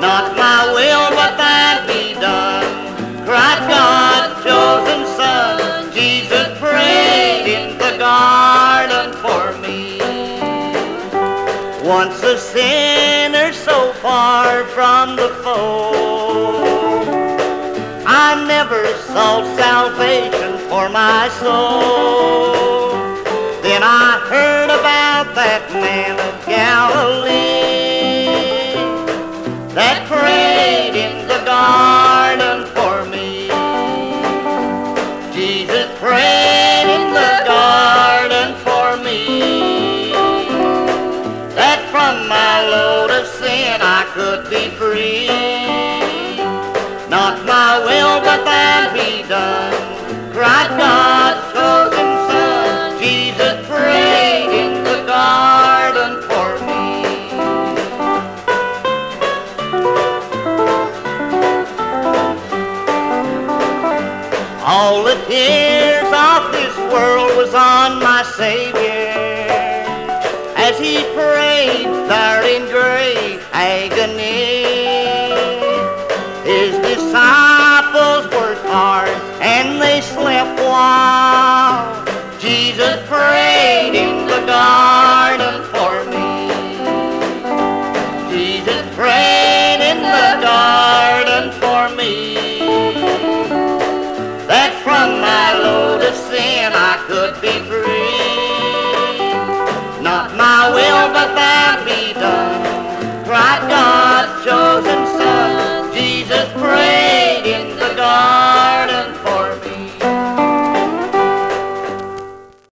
Not my will, but thine be done. Cried God's chosen Son. Jesus prayed in the garden for me. Once a sinner so far from the fold, I never sought salvation for my soul. Jesus prayed in the garden for me that from my load of sin I could be free. Not my will, but thine be done. All the tears of this world was on my Savior as he prayed there in great agony. His disciples worked hard and they slept while from my load of sin I could be free. Not my will, but thine